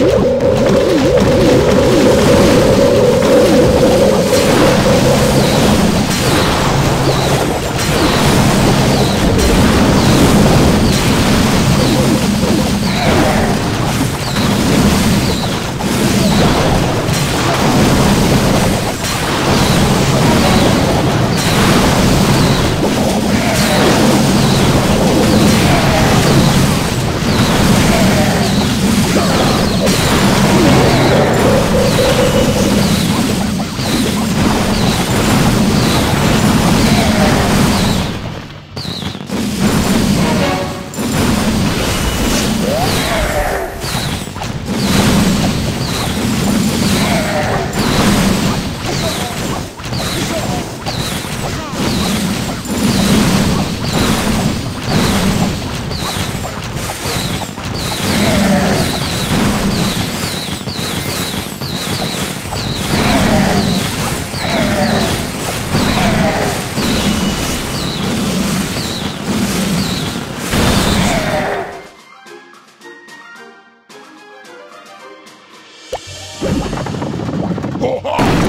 Música Oh,